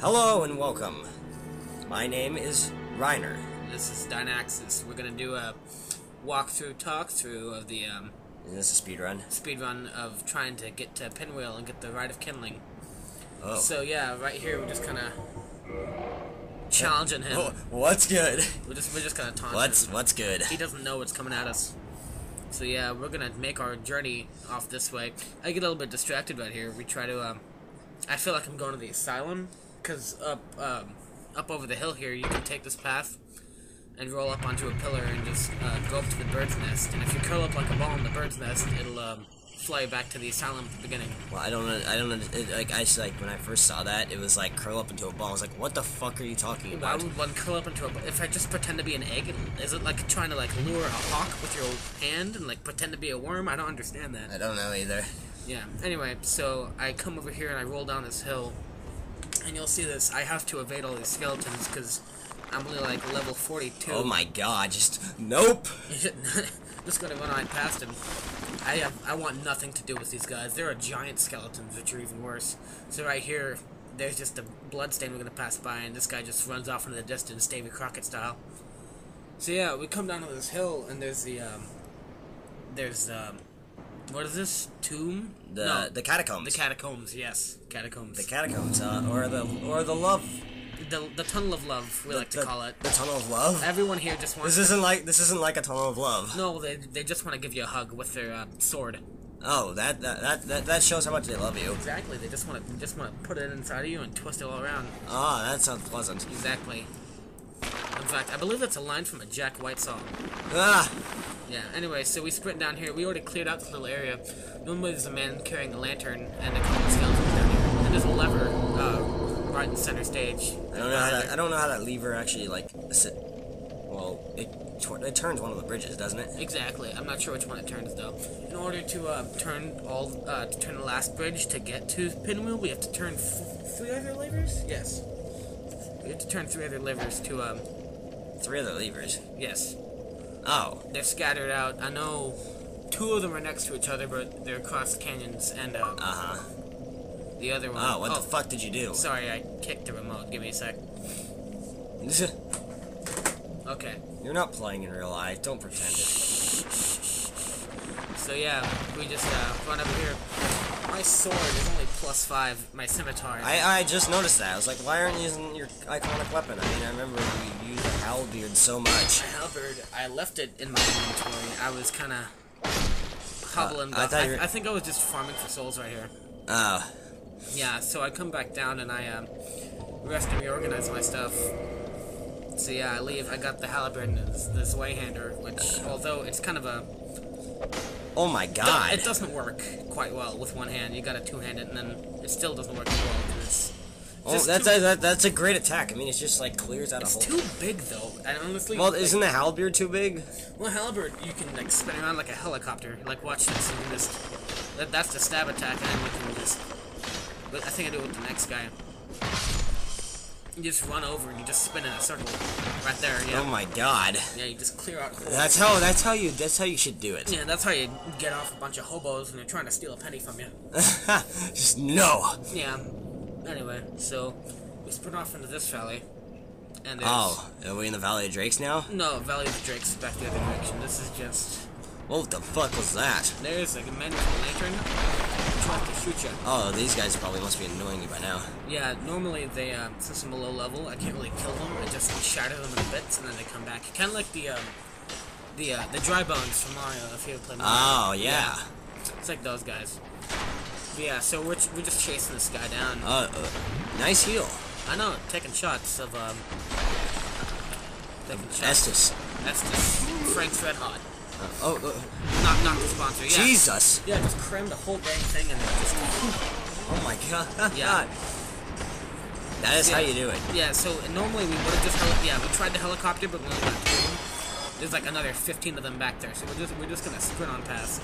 Hello and welcome. My name is Reiner. This is Dynaxis. We're gonna do a walkthrough, talk through of the um, Is this a speed run? speed run of trying to get to Pinwheel and get the Rite of Kindling. Oh. So yeah, right here we're just kind of challenging him. Oh, what's good? We're just we're just gonna taunt What's him. what's good? He doesn't know what's coming at us. So yeah, we're gonna make our journey off this way. I get a little bit distracted right here. We try to um, I feel like I'm going to the asylum because up um, up over the hill here you can take this path and roll up onto a pillar and just uh, go up to the bird's nest. And if you curl up like a ball in the bird's nest, it'll um, fly you back to the asylum at the beginning. Well, I don't know. I don't know. It, like I s- like when I first saw that, it was like curl up into a ball. I was like, what the fuck are you talking about? Why would one curl up into a? ball? If I just pretend to be an egg, is it like trying to like lure a hawk with your hand and like pretend to be a worm? I don't understand that. I don't know either. Yeah. Anyway, so I come over here and I roll down this hill, and you'll see this. I have to evade all these skeletons because I'm only like level 42. Oh my god! Just nope. Just gonna run right past him. I have, I want nothing to do with these guys. They're a giant skeletons, which are even worse. So right here, there's just a bloodstain we're gonna pass by, and this guy just runs off into the distance, Davy Crockett style. So yeah, we come down to this hill, and there's the um, there's um, what is this tomb? The no, the catacombs. the catacombs. Yes, catacombs. the catacombs, uh, or the or the love. the the tunnel of love, we like to the, call it. The tunnel of love. Everyone here just wants. This isn't like this isn't like a tunnel of love. no, they they just want to give you a hug with their uh, sword. Oh, that that, that that that shows how much they love you. Exactly. They just want to just want to put it inside of you and twist it all around. Ah, that sounds pleasant. Exactly. In fact, I believe that's a line from a Jack White song. Ah, Yeah. Anyway, so we sprint down here. We already cleared out this little area. Normally, there's a man carrying a lantern and a couple of skeletons down here, and there's a lever uh, right in the center stage. I don't know how that, I don't know how that lever actually like. Sit, well, it it turns one of the bridges, doesn't it? Exactly. I'm not sure which one it turns though. In order to uh, turn all uh, to turn the last bridge to get to Pinwheel, we have to turn f- three other levers. Yes. We have to turn three other levers to um. Three other levers. Yes. Oh, They're scattered out. I know two of them are next to each other, but they're across canyons, and uh, uh huh. the other one. Oh, what the fuck did you do? Sorry, I kicked the remote. Give me a sec. Okay. You're not playing in real life. Don't pretend it. So yeah, we just uh, run over here. My sword is only plus five. My scimitar. I I just noticed that. I was like, why aren't you using your iconic weapon? I mean, I remember we halberd so much. Halberd, I left it in my inventory. I was kind of hobbling. Uh, I I, were- I think I was just farming for souls right here. Oh, Yeah, so I come back down and I um, rest and reorganize my stuff. So yeah, I leave. I got the halberd and this, this Zweihander, which although it's kind of a, oh my god. it doesn't work quite well with one hand. You got to two hand it, and then it still doesn't work as well because. Oh, that's a, that, that's a great attack. I mean, it's just like clears out a it's whole. too big though. And honestly, Well, like, isn't the halberd too big? Well, halberd, you can like spin around like a helicopter. Like, watch this. You can just that, that's the stab attack, and then you can just. But I think I do it with the next guy. You just run over and you just spin in a circle, right there. Yeah. Oh my god. yeah, you just clear out. That's how that's how you that's how you should do it. Yeah, that's how you get off a bunch of hobos when they're trying to steal a penny from you. just no. Yeah. Anyway, so we sprint off into this valley, and Oh, are we in the Valley of Drakes now? no Valley of Drakes back the other direction. This is just What the fuck was that? there's like a man with a lantern trying to shoot you. Oh, these guys probably must be annoying you by now. Yeah, normally they, um, since I'm a low level, I can't really kill them. I just shatter them into bits, and then they come back. Kind of like the, um, the, uh, the dry bones from Mario, if you ever played Mario. Oh yeah. It's like those guys. Yeah, so we're, we're just chasing this guy down. Uh, uh, nice heal. I know, taking shots of, um, taking shots. Estus. Estus. Frank's Red Hot. Uh, oh, uh, Not, not the sponsor, yeah. Jesus. Yeah, just cram the whole dang thing in there. Just, Oh my god. Yeah. That is how you do it. Yeah, so normally we would have just yeah we tried the helicopter, but we only got two. There's like another 15 of them back there, so we're just we're just gonna sprint on past.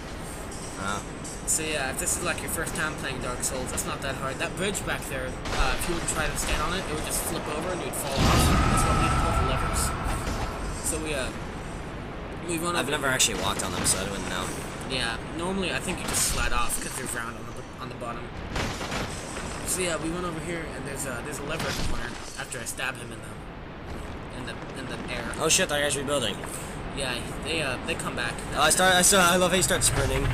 Uh, So yeah, if this is like your first time playing Dark Souls, that's not that hard. That bridge back there, uh, if you would try to stand on it, it would just flip over and you'd fall off. That's why we need to pull the levers. So we uh we run I've never actually walked on them, so I wouldn't know. Yeah, normally I think you just slide off because they're round on the on the bottom. So yeah, we went over here, and there's a there's a lever in the corner. After I stab him in the in the in the air. Oh shit, that guy's rebuilding. Yeah, they uh they come back. Oh, I start. I still. I love how you start sprinting.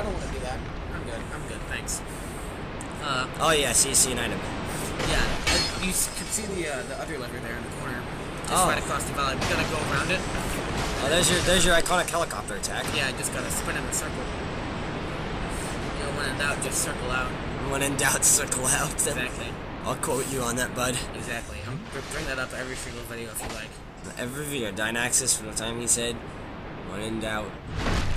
I, don't want to do that. I'm good. I'm good. Thanks. Uh, Oh yeah, see, see an item. yeah, and you can see the uh, the other lever there in the corner, just Oh. right across the valley. We gotta go around it. Oh, there's your there's your iconic helicopter attack. Yeah, I just gotta spin in a circle. You know, when in doubt, just circle out. When in doubt, circle out. Exactly. I'll quote you on that, bud. Exactly. I'm bring that up every single video if you like. Every video, Dynaxis from the time he said, "When in doubt,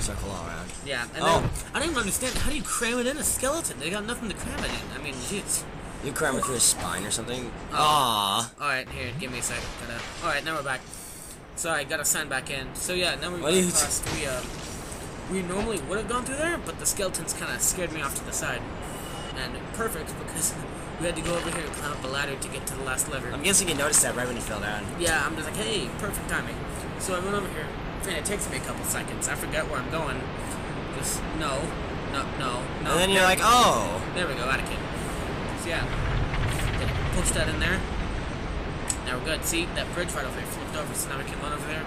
circle all around." Yeah, and Oh. then I don't even understand how do you cram it in a skeleton? They got nothing to cram it in. I mean, jeez. You cram it through his spine or something. Oh. Ah. All right, here, give me a second. Gotta. All right, now we're back. Sorry, I gotta sign back in. So yeah, now we What got across. We uh, we normally would have gone through there, but the skeletons kind of scared me off to the side, and perfect because we had to go over here and climb up a ladder to get to the last lever. I'm guessing you noticed that right when you fell down. Yeah, I'm just like, hey, perfect timing. So I went over here, and it takes me a couple seconds. I forget where I'm going. Just no, no, no, no. And then you're like, oh. There we go, Anakin. So yeah, push that in there. Now we're good. See that bridge right over there flipped over, so now we can run over there,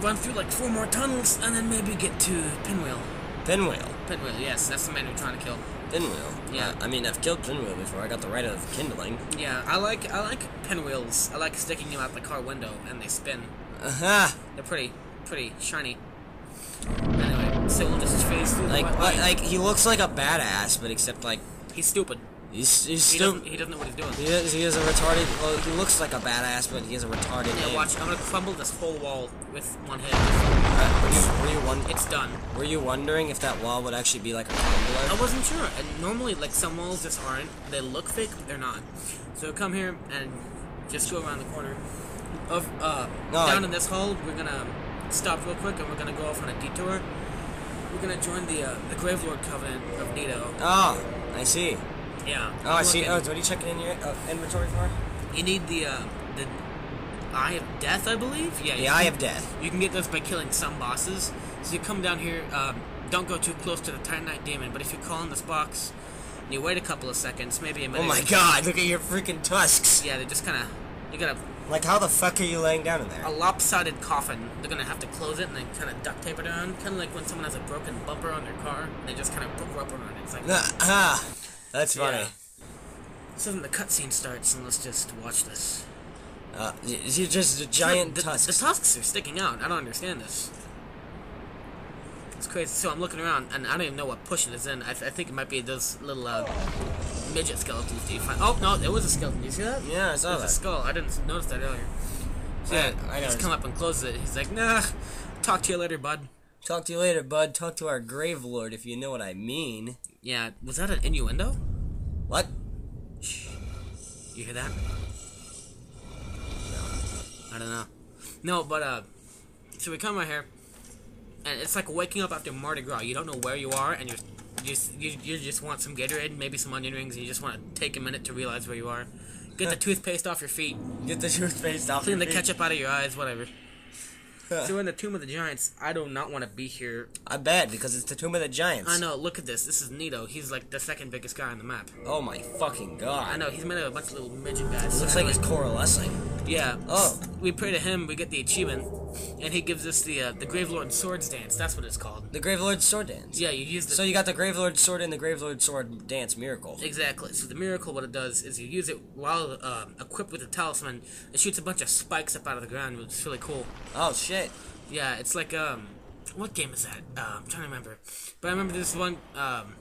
run through like four more tunnels, and then maybe get to Pinwheel. Pinwheel. Pinwheel, yes, that's the man we're trying to kill. Pinwheel. Yeah. Uh, I mean, I've killed Pinwheel before. I got the Rite of Kindling. Yeah, I like I like pinwheels. I like sticking them out the car window and they spin. Aha. They're pretty, pretty shiny. Anyway, so we'll just phase through Like, like, like, he looks like a badass, but except like he's stupid. he's he's He doesn't, he doesn't know what he's doing. He has, he has a retarded. Well, he looks like a badass, but he has a retarded. Yeah, aim. watch. I'm gonna crumble this whole wall with one hit. Uh, were you were you, It's done. were you wondering if that wall would actually be like a crumbler? I wasn't sure. And normally, like some walls just aren't. They look fake, but they're not. So come here and just go around the corner. Of uh, No, down I- in this hall, we're gonna stop real quick and we're gonna go off on a detour. We're gonna join the uh, the Gravelord Covenant of Nito. Oh, I see. Yeah. Oh, I see. Oh, what are you checking in your uh, inventory for? You need the uh, the Eye of Death, I believe. Yeah. The Eye can- of Death. You can get those by killing some bosses. So you come down here. Um, don't go too close to the Titanite Demon, but if you call in this box, and you wait a couple of seconds, maybe a minute. Oh my god, look at your freaking tusks. Yeah, they're just kind of. You got a, Like, how the fuck are you laying down in there? a lopsided coffin. They're gonna have to close it and then kind of duct tape it around, kind of like when someone has a broken bumper on their car. And they just kind of put rubber on it. It's like. Ah, ah, that's funny. Yeah. So then the cutscene starts, and let's just watch this. Uh, you're just a giant the, tusks. The tusks are sticking out. I don't understand this. It's crazy. So I'm looking around, and I don't even know what pushing is in. I, th- I think it might be those little uh, midget skeletons. Do you find? Oh no, there was a skeleton. You see that? Yeah, I saw There's a that. skull. I didn't notice that earlier. So yeah, I- I he's come up and closed it. He's like, nah. Talk to you later, bud. Talk to you later, bud. Talk to our grave lord if you know what I mean. Yeah, was that an innuendo? What? You hear that? I don't know. No, but uh, so we come right here, and it's like waking up after Mardi Gras. You don't know where you are, and you're you just you, you just want some Gatorade, maybe some onion rings, and you just want to take a minute to realize where you are. Get the toothpaste off your feet, Get the toothpaste off clean the feet. ketchup out of your eyes, whatever. so in the Tomb of the Giants. I do not want to be here. I bet, because it's the Tomb of the Giants. I know. Look at this. This is Nito. He's like the second biggest guy on the map. Oh my fucking god. I know. He's made of a bunch of little midget guys. Looks So like he's anyway- coalescing. Yeah. Oh. We pray to him, we get the achievement, and he gives us the uh, the Gravelord Swords Dance. That's what it's called. The Gravelord Sword Dance. Yeah, you use the. So you got the Gravelord Sword and the Gravelord Sword Dance Miracle. Exactly. So the miracle, what it does is you use it while uh, equipped with the talisman. It shoots a bunch of spikes up out of the ground, which is really cool. Oh shit. Yeah, it's like um, what game is that? Uh, I'm trying to remember, but I remember this one. Um,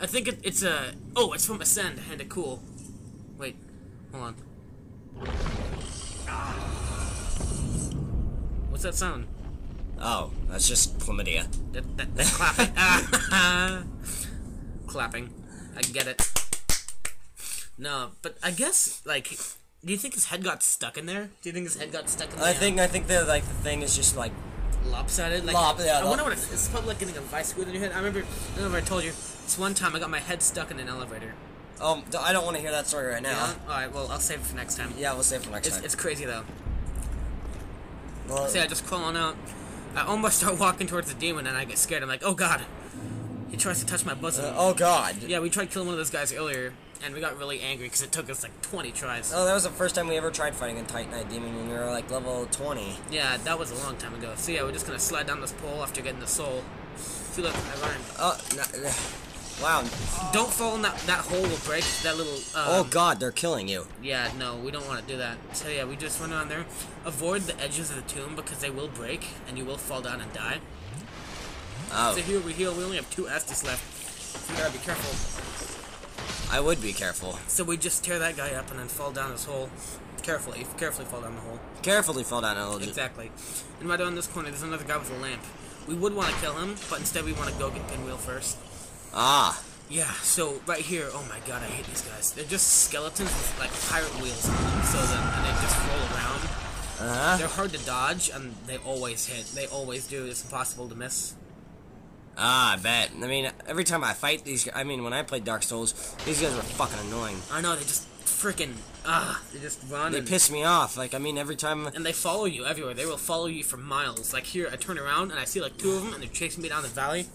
I think it, it's a oh, it's from Ascend, it cool. Wait, hold on. That sound? Oh, that's just chlamydia. That, that, clapping. Ah, clapping. I get it. No, but I guess like, do you think his head got stuck in there? Do you think his head got stuck in there? I think I think the like the thing is just like lopsided. Like, Lop- yeah, I wonder what it's, it's probably like getting a vice grip in your head. I remember. I if I told you. This one time I got my head stuck in an elevator. um I don't want to hear that story right now. Yeah. All right. Well, I'll save it for next time. Yeah, we'll save it for next It's, time. it's crazy though. Well, See, I just crawl on out. I almost start walking towards the demon, and I get scared. I'm like, oh god. He tries to touch my bosom. Uh, oh god. Yeah, we tried killing one of those guys earlier, and we got really angry because it took us like 20 tries. Oh, that was the first time we ever tried fighting a Titanite demon when we were like level 20. Yeah, that was a long time ago. So yeah, we're just gonna slide down this pole after getting the soul. See, look, I learned. Oh, no, wow. Don't fall in that that hole will break. That little. Um, oh god, they're killing you. Yeah, no, we don't want to do that. So yeah, we just went around there. Avoid the edges of the tomb because they will break and you will fall down and die. Oh, So here we heal. We only have two Estus left. So we gotta be careful. I would be careful. So we just tear that guy up and then fall down this hole. Carefully, carefully fall down the hole. Carefully fall down a little. Exactly. And right on this corner, there's another guy with a lamp. We would want to kill him, but instead we want to go get Pinwheel first. Ah, Yeah, so right here, oh my god, I hate these guys. They're just skeletons with like pirate wheels on them, so that they just roll around. uh-huh. They're hard to dodge, and they always hit. They always do. It's impossible to miss. Ah, I bet. I mean, every time I fight these, I mean, when I played Dark Souls, these guys were fucking annoying. I know they just freaking ah, they just run They piss me off. Like, I mean, every time. and they follow you everywhere. They will follow you for miles. Like here, I turn around and I see like two of them, and they're chasing me down the valley.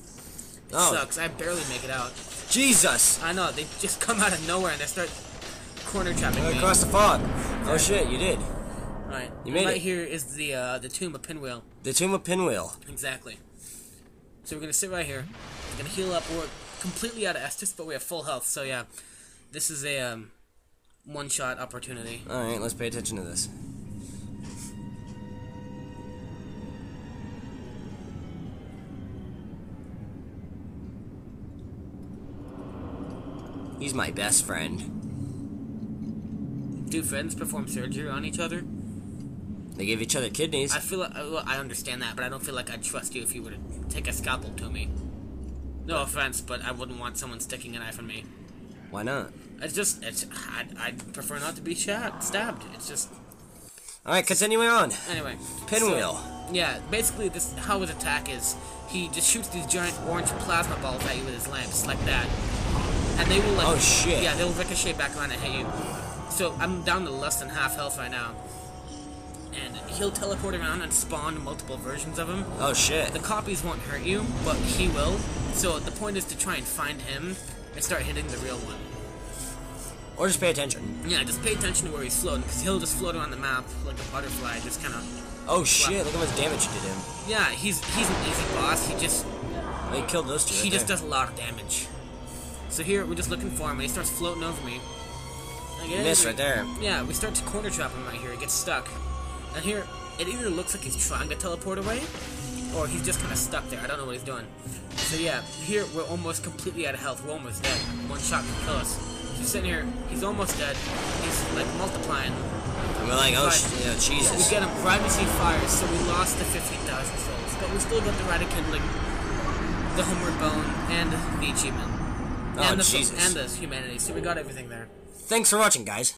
It Oh, sucks. I barely make it out. Jesus! I know they just come out of nowhere and they start corner trapping me. Across the fog. Oh shit, you did. Right. You made right it. here is the uh, the tomb of Pinwheel. The Tomb of Pinwheel. Exactly. So we're gonna sit right here. We're gonna heal up. We're completely out of Estus, but we have full health. So yeah, this is a um, one-shot opportunity. Alright, let's pay attention to this. He's my best friend. Do friends perform surgery on each other? They give each other kidneys. I feel like well, I understand that, but I don't feel like I'd trust you if you were to take a scalpel to me. No offense, but I wouldn't want someone sticking a knife in me. Why not? It's just, it's, I'd, I'd prefer not to be shot, stabbed. It's just, Alright, continuing on. anyway. Pinwheel. So, yeah, basically, this how his attack is. He just shoots these giant orange plasma balls at you with his lamps, like that. And they will, like, Oh, shit. Yeah, they'll ricochet back around and hit you. So I'm down to less than half health right now. And he'll teleport around and spawn multiple versions of him. Oh shit. The copies won't hurt you, but he will. So the point is to try and find him and start hitting the real one. Or just pay attention. Yeah, just pay attention to where he's floating, because he'll just float around the map like a butterfly, just kind of. Oh shit, look how much damage you did him. Yeah, he's he's an easy boss. He just They killed those two. he right just there. does a lot of damage. So here we're just looking for him, and he starts floating over me. Yeah, Miss right there. Yeah, we start to corner trap him right here. He gets stuck, and here it either looks like he's trying to teleport away, or he's just kind of stuck there. I don't know what he's doing. So yeah, here we're almost completely out of health. We're almost dead. One shot can kill us. He's sitting here. He's almost dead. He's like multiplying. And we're like, oh, yeah, We get him right as he fires, so we lost the 15,000 souls. But we still got the Rite like, the Homeward Bone, and the achievement. Oh, and the Jesus. and the humanity. So we got everything there. Thanks for watching, guys.